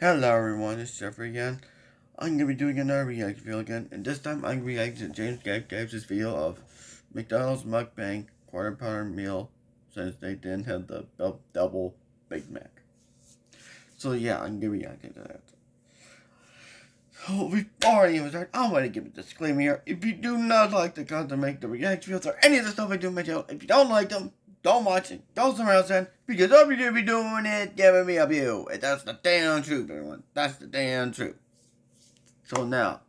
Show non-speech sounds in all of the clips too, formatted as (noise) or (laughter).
Hello everyone, it's Jeffrey again. I'm going to be doing another reaction video again, and this time I'm reacting to James Gabe Gabe's video of McDonald's mukbang quarter pounder meal since they didn't have the double Big Mac. So yeah, I'm going to be reacting to that. Before I even start, I want to give a disclaimer here. If you do not like the content make the reaction videos or any of the stuff I do on my channel, if you don't like them, don't watch it. Don't somewhere else then. Because I'll be doing it, giving me a view. And that's the damn truth, everyone. That's the damn truth. So now.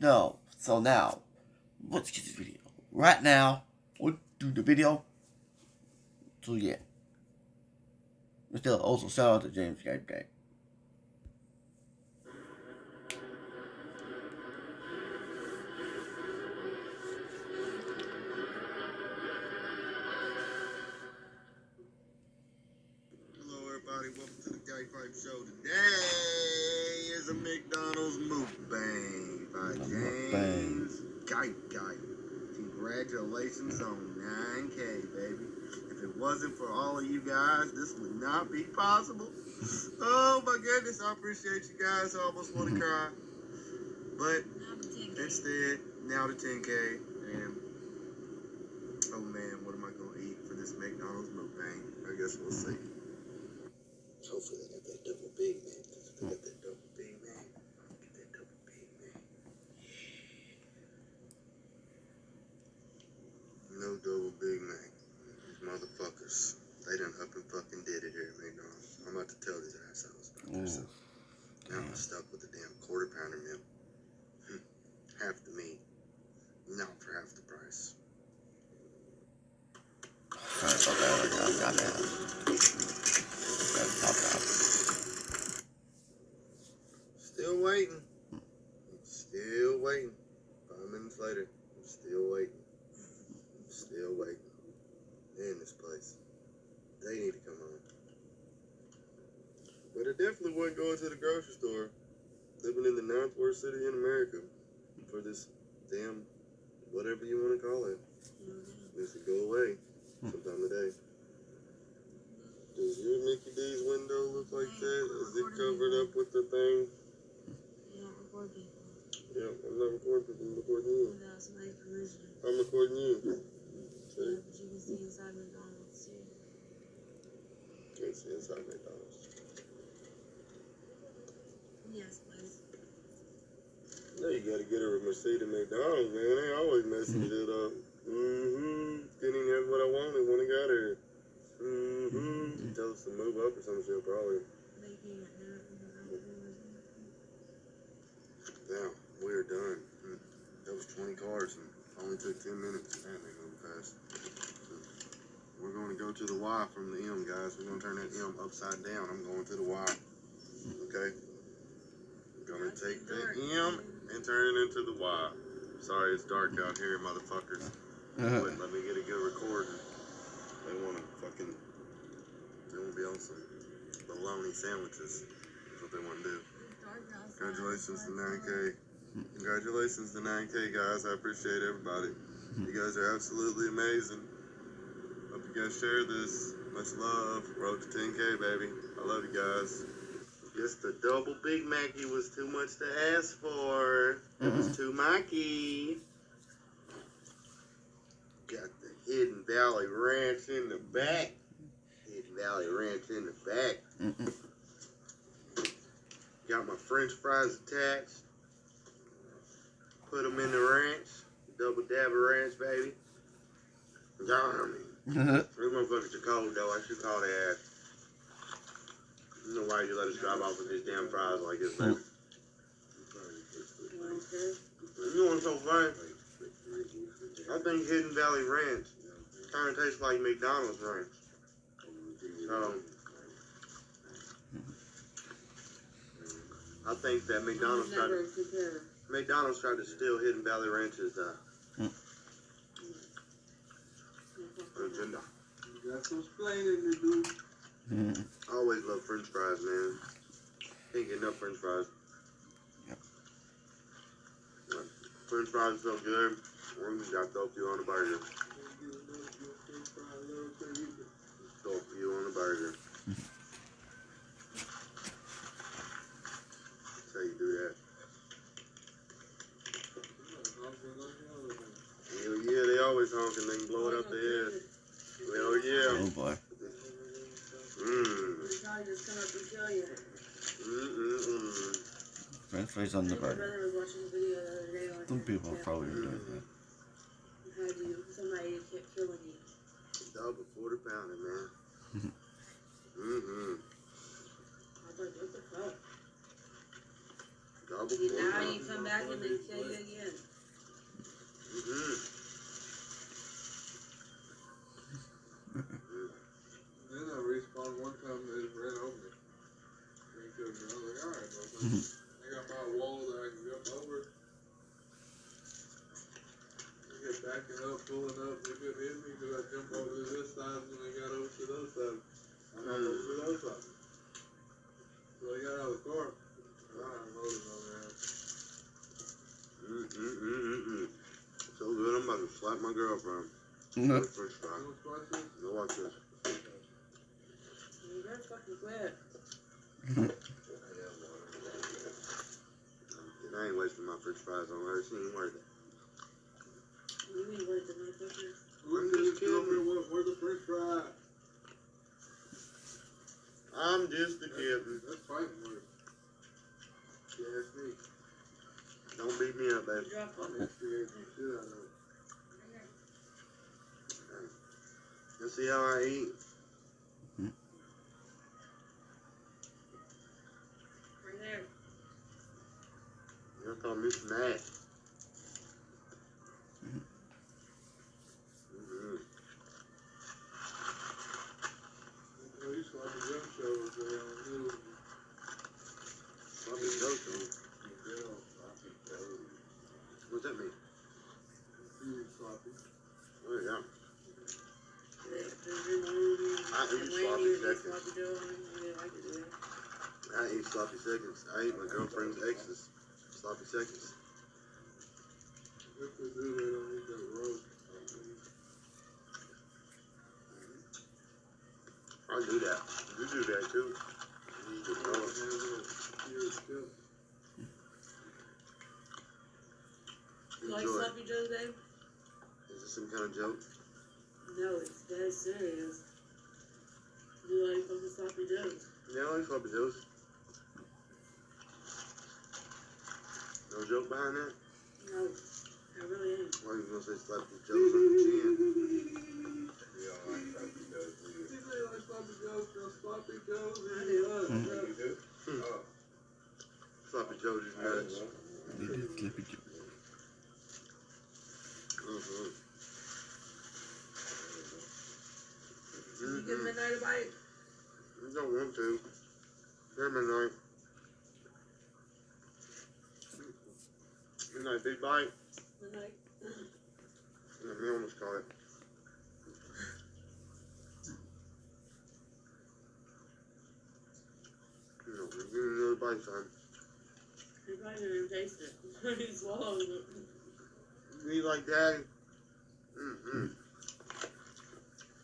No. So now. Let's get this video. Right now. We'll do the video. So yeah. Still, also shout out to James Gabe Pipe Show. Today is a McDonald's mukbang by James Gipe Gipe. Congratulations on 9K, baby. If it wasn't for all of you guys, this would not be possible. (laughs) Oh my goodness, I appreciate you guys. I almost want to (laughs) cry. But instead, now to 10K. And oh man, what am I going to eat for this McDonald's mukbang? I guess we'll see. Hopefully they got that double Big Mac. They got that double Big Mac. Get that double Big Mac. No double Big Mac. These motherfuckers. They done up and fucking did it here at McDonald's. I'm about to tell these assholes about this. Now I'm stuck with the damn quarter pounder meal. Hmm. half the meat. Not for half the price. Still waiting. Still waiting. Five minutes later, I'm still waiting. Still waiting. In this place. They need to come home. But it definitely wasn't going to the grocery store, living in the ninth worst city in America, for this damn whatever you want to call it. Needs to go away hmm. sometime today. Does your Mickey D's window look like that? Is it covered up with the thing? Yeah, recording. Yeah, I'm not recording people, I'm recording you. That's my permission. I'm recording you. Yeah, See? you can see inside McDonald's too. Can't see inside McDonald's. Yes, please. No, you gotta get her a Mercedes McDonald's, man. They always messing (laughs) it up. Mm-hmm. Didn't even have what I wanted when I got here. Mm-hmm. Tell us to move up or some shit, probably. They Now, we're done. That was 20 cars and only took 10 minutes. Man, they move fast. So, we're going to go to the Y from the M, guys. We're going to turn that M upside down. I'm going to the Y. Okay? We're going to take the M and turn it into the Y. Sorry, it's dark out here, motherfuckers. Uh-huh. Wouldn't let me get a good recording. They want to fucking. They want to be on some bologna sandwiches. That's what they want to do. Congratulations to 9K. Congratulations to 9K, guys. I appreciate everybody. You guys are absolutely amazing. Hope you guys share this. Much love. Road to 10K, baby. I love you guys. Just the double Big Mackey was too much to ask for. It was mm-hmm. too Mackey. Got the Hidden Valley Ranch in the back. Hidden Valley Ranch in the back. Got my french fries attached. Put them in the ranch. Double dabber ranch, baby. Yummy. These motherfuckers are cold, though. I should call their ass. I don't know why you let us drive off with these damn fries like this, baby. You what's so funny? I think Hidden Valley Ranch kind of tastes like McDonald's ranch. So, I think that McDonald's tried to, McDonald's tried to steal Hidden Valley Ranch's uh, agenda. You got some explaining to do. I always love French fries, man. Can't get enough French fries. Yep. French fries are so good. Or you got throw a few on the burger. Get another good french fry, little thing you can- Throw a few on the burger. That's how you do that. honking like hell, man. Hell yeah, they always honking. They can blow it up the air. Hell yeah. Oh boy. Mmm. They probably just come up and kill you. Mm-mm-mm. French fries on the My burger. brother was watching a video the other day on Some people yeah, probably are doing that. How do you, somebody kept killing you. Double 40 pounder, man. (laughs) Mm-hmm. I was like, what the fuck? Double 40 You die, you come back and they kill you again. Mm-hmm. Then I respawned one time, they just ran over me. They killed me. I was like, alright, motherfucker. I got my wall that I can jump over. They kept backing up, pulling up. They couldn't hit me because I jumped over to this side when they got over to the other side. I'm not over to the other side. So they got out of the car. Alright, loaded on there. Mm-mm-mm-mm. So good, I'm about to slap my girlfriend. No. With French. You want? Go watch this. You better fucking quit. And I ain't wasting my French fries on her. She ain't worth it. You ain't worth the motherfucker. Where's just the girlfriend? Where, where's the french fry? I'm just a kitten. That's fighting words. Yeah, that's me. Don't beat me up, baby. Drop I'm them. instigating the shit out of it. See how I eat? Right there. You call me snack. Mm-hmm. Well, you saw the gym shows there on news. Sloppy Joe show. Yeah, sloppy Joe. What's that mean? You sloppy. Oh, yeah. They- they're in the movie. I eat And sloppy Randy was seconds. sloppy Joe, and they like it, yeah. I eat sloppy seconds. I eat my girlfriend's exes. Sloppy seconds. If they do, they don't eat that. I do that. You do that too. You eat the roast. man, look, here's the- You like sloppy Joe, Dave? Is this some kind of joke? No, it's dead serious. Do You like fucking sloppy Joes? Yeah, I like sloppy joes. No joke behind that? No, I really ain't. Why are you gonna say sloppy joes on the chin? You say like sloppy Joe's, no sloppy Joe's, I and do. you love Mhm. that. Hmm. Sloppy joes is nuts. They did Sleepy Joe. Mm-hmm. Did you give midnight a bite? I don't want to. Here, midnight. Midnight, big bite. Midnight? Let me almost call it. You know, give me another bite, son. You probably didn't even taste it. he swallowed it. You like daddy. Mm-hmm.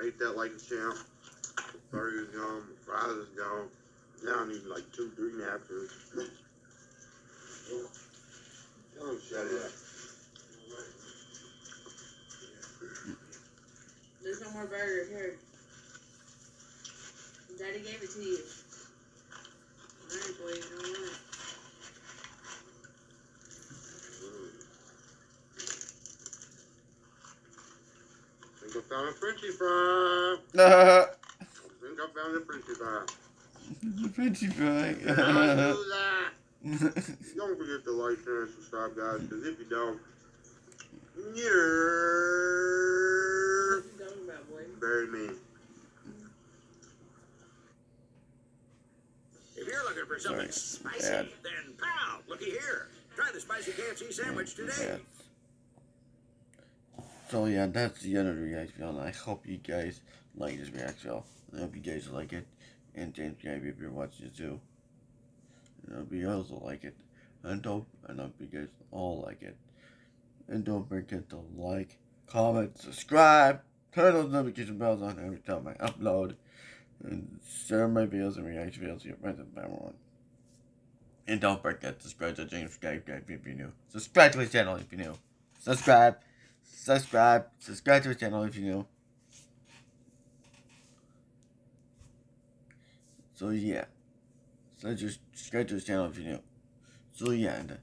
Ate that like a champ. The burger's gone, fries is gone. Now I need like two, three napkins. Tell him shut up. There's no more burger here. Daddy gave it to you. Alright, boy, you don't want it. Think I found a Frenchy fry. Ah, Think I found a Frenchy fry. the Frenchy fry. How do that? Don't forget to like, share, and subscribe, guys, because if you don't, you're What you talking about, boy? very mean. If you're looking for something Sorry. spicy, Bad. then pow, looky here. Try the spicy KFC sandwich today. So yeah, that's the end of the reaction. I hope you guys like this reaction. I hope you guys like it. And James Gabby, if you're watching it too. And hope you also like it. And hope, and hope you guys all like it. And don't forget to like, comment, subscribe, turn those notification bells on every time I upload, and share my videos and react videos to your friends and family. And don't forget to subscribe to James Gipe if you're new. Subscribe to his channel if you're new. Subscribe, subscribe, subscribe to his channel if you're new. So yeah. So just subscribe to his channel if you're new. So yeah, and, uh,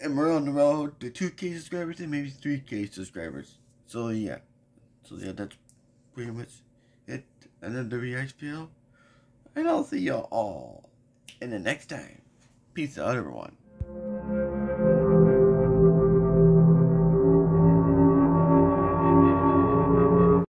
and we're on the road to 2k subscribers and maybe 3k subscribers. So yeah. So yeah, that's pretty much it. And then the video. And I'll see y'all all in the next time. Peace out, everyone.